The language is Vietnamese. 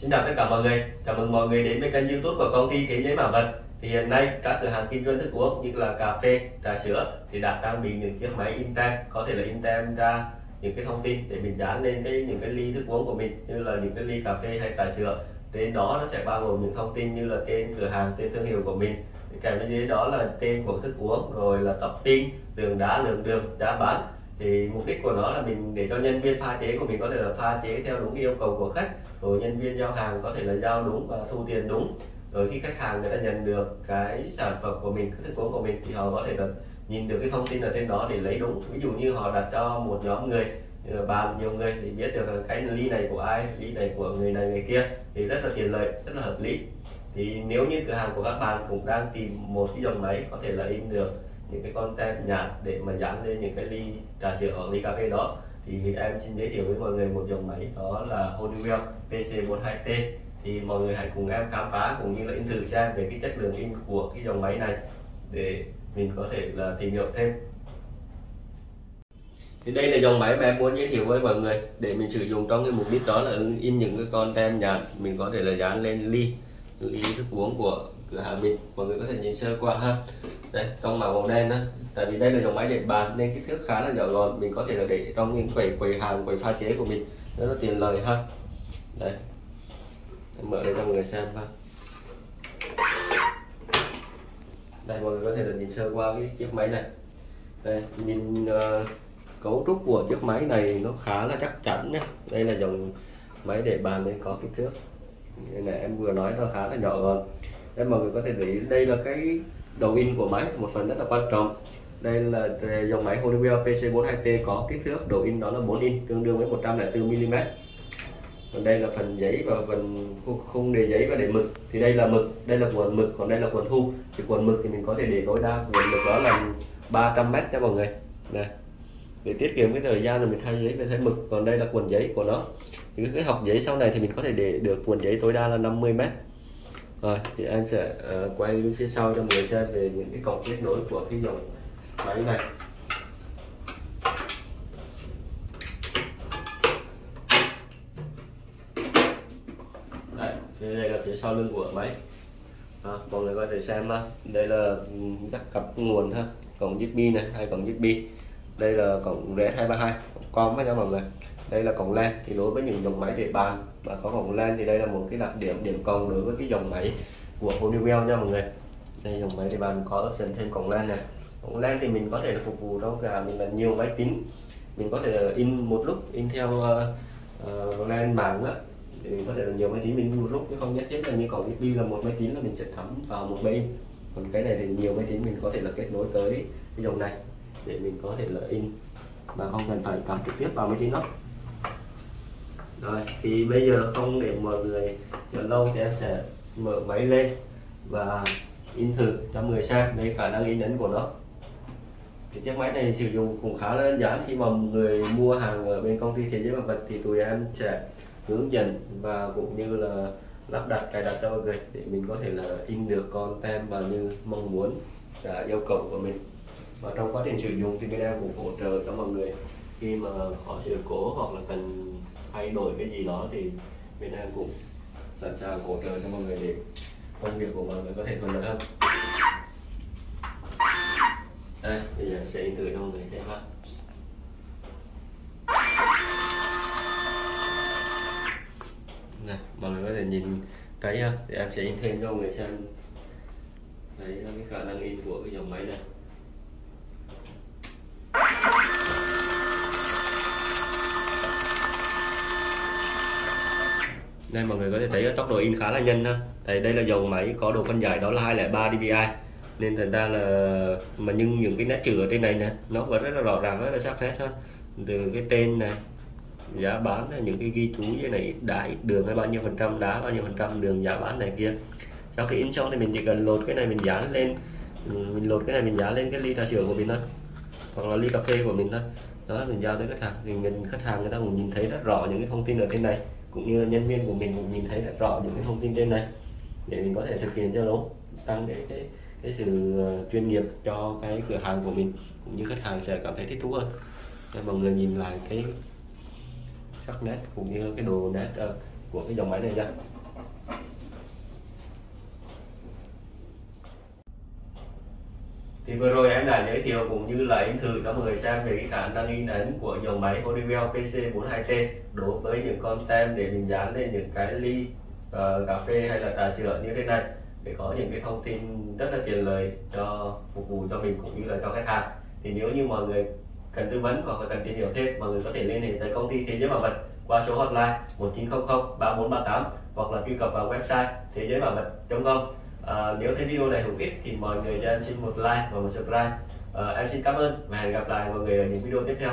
Xin chào tất cả mọi người, chào mừng mọi người đến với kênh youtube của công ty Thế giới Bảo vật. Thì hiện nay các cửa hàng kinh doanh thức uống như là cà phê, trà sữa thì đã trang bị những chiếc máy in tem. Có thể là in tem ra những cái thông tin để mình dán lên cái những cái ly thức uống của mình Như là những cái ly cà phê hay trà sữa. Trên đó nó sẽ bao gồm những thông tin như là tên cửa hàng, tên thương hiệu của mình. Kèm với dưới đó là tên của thức uống rồi là topping đường đá lượng đường giá bán thì mục đích của nó là mình, để cho nhân viên pha chế của mình có thể là pha chế theo đúng yêu cầu của khách. Rồi nhân viên giao hàng có thể là giao đúng và thu tiền đúng. Rồi khi khách hàng người ta nhận được cái sản phẩm của mình, cái thức uống của mình thì họ có thể là nhìn được cái thông tin ở trên đó để lấy đúng. Ví dụ như họ đặt cho một nhóm người bàn nhiều người thì biết được cái ly này của ai, ly này của người này, người kia thì rất là tiện lợi, rất là hợp lý. Thì nếu như cửa hàng của các bạn cũng đang tìm một cái dòng máy có thể là in được những cái con tem nhạt để mà dán lên những cái ly trà sữa hoặc ly cà phê đó. Thì em xin giới thiệu với mọi người một dòng máy, đó là Honeywell PC42T thì mọi người hãy cùng em khám phá cũng như là in thử xem về cái chất lượng in của cái dòng máy này để mình có thể là tìm hiểu thêm. Thì đây là dòng máy mà em muốn giới thiệu với mọi người để mình sử dụng trong cái mục đích đó là in những cái con tem nhạt mình có thể là dán lên ly ly thức uống của cửa hàng mình mọi người có thể nhìn sơ qua ha. Đây trong màu màu đen đó. Tại vì đây là dòng máy để bàn nên kích thước khá là nhỏ gọn. Mình có thể là để trong những quầy quầy hàng quầy pha chế của mình. Rất là tiện lợi ha. Đây. Em mở đây cho mọi người xem ha. Đây mọi người có thể là nhìn sơ qua cái chiếc máy này. Đây nhìn uh, cấu trúc của chiếc máy này nó khá là chắc chắn nhé. Đây là dòng máy để bàn nên có kích thước. Như này em vừa nói nó khá là nhỏ gọn đây mọi người có thể để ý, đây là cái đầu in của máy, một phần rất là quan trọng. Đây là dòng máy Honeywell PC42T có kích thước đầu in đó là 4 in, tương đương với 104 mm còn đây là phần giấy và phần khung đề giấy và để mực. Thì đây là mực, đây là cuộn mực, còn đây là cuộn thu. Thì cuộn mực thì mình có thể để tối đa cuộn mực đó là 300 mét nha mọi người. Này để tiết kiệm cái thời gian là mình thay giấy và thay mực. Còn đây là cuộn giấy của nó. Thì cái học giấy sau này thì mình có thể để được cuộn giấy tối đa là 50 mét rồi thì anh sẽ uh, quay phía sau cho mọi người xem về những cái cổng kết nối của cái dòng máy này. Đây, phía đây là phía sau lưng của máy. À, mọi người có thể xem ha. Đây là các cặp nguồn ha. Cổng USB này hai cổng USB đây là cổng RS232 con với nhau mọi người đây là cổng len thì đối với những dòng máy để bàn mà có cổng len thì đây là một cái đặc điểm điểm cộng đối với cái dòng máy của Honeywell nha mọi người. Đây dòng máy để bàn có option thêm cổng len này cổng len thì mình có thể là phục vụ trong cả mình là nhiều máy tính. Mình có thể là in một lúc in theo ờ, ờ, uh, uh, len bảng đó thì mình có thể là nhiều máy tính mình in một lúc chứ không nhất thiết là như cổng USB là một máy tính là mình sẽ thấm vào một bên. Còn cái này thì nhiều máy tính mình có thể là kết nối tới cái dòng này để mình có thể là in mà không cần phải cắm trực tiếp vào máy tính đó rồi, thì bây giờ không để mọi người chờ lâu thì em sẽ mở máy lên và in thử cho người xem đây khả năng in ấn của nó. Thì chiếc máy này sử dụng cũng khá là đơn giản, khi mà người mua hàng ở bên công ty thế giới vật vật thì tụi em sẽ hướng dẫn và cũng như là lắp đặt cài đặt cho mọi người để mình có thể là in được con tem mà như mong muốn và yêu cầu của mình. Và trong quá trình sử dụng thì bên em cũng hỗ trợ cho mọi người khi mà có sự cố hoặc là cần thay đổi cái gì đó thì bên em cũng sẵn sàng hỗ trợ cho mọi người để công việc của mọi người có thể thuận lợi hơn. Đây, bây giờ sẽ in thử cho mọi người xem ha này, mọi người có thể nhìn thấy ha thì em sẽ in thêm cho mọi người xem. Thấy cái khả năng in của cái dòng máy này. Đây mọi người có thể thấy tốc độ in khá là nhanh ha. Tại đây là dòng máy có độ phân giải đó là 203 dpi. Nên thành ra là mà nhưng những cái nét chữ ở trên này nè nó vẫn rất là rõ ràng rất là sắc nét ha. Từ cái tên này giá bán những cái ghi chú như này đá đường hay bao nhiêu phần trăm đá bao nhiêu phần trăm đường giá bán này kia. Sau khi in xong thì mình chỉ cần lột cái này mình dán lên mình lột cái này mình dán lên cái ly trà sữa của mình thôi. Hoặc là ly cà phê của mình thôi. Đó mình giao tới khách hàng. Thì mình, khách hàng người ta cũng nhìn thấy rất rõ những cái thông tin ở trên này cũng như nhân viên của mình cũng nhìn thấy rất rõ những cái thông tin trên này để mình có thể thực hiện cho nó tăng cái cái cái sự ờ, chuyên nghiệp cho cái cửa hàng của mình cũng như khách hàng sẽ cảm thấy thích thú hơn. Để mọi người nhìn lại cái sắc nét cũng như cái đồ nét uh, của cái dòng máy này ra thì vừa rồi em đã giới thiệu cũng như là em thử cho mọi người xem về cái khả năng in ấn của dòng máy Honeywell PC42T đối với những con tem để mình dán lên những cái ly uh, cà phê hay là trà sữa như thế này để có những cái thông tin rất là tiện lợi cho phục vụ cho mình cũng như là cho khách hàng. Thì nếu như mọi người cần tư vấn hoặc là cần tìm hiểu thêm mọi người có thể liên hệ tới công ty thế giới bảo vật qua số hotline 1900 3438 hoặc là truy cập vào website thế giới bảo vật.com à, nếu thấy video này hữu ích thì mọi người cho em xin một like và một subscribe. À, em xin cảm ơn và hẹn gặp lại mọi người ở những video tiếp theo.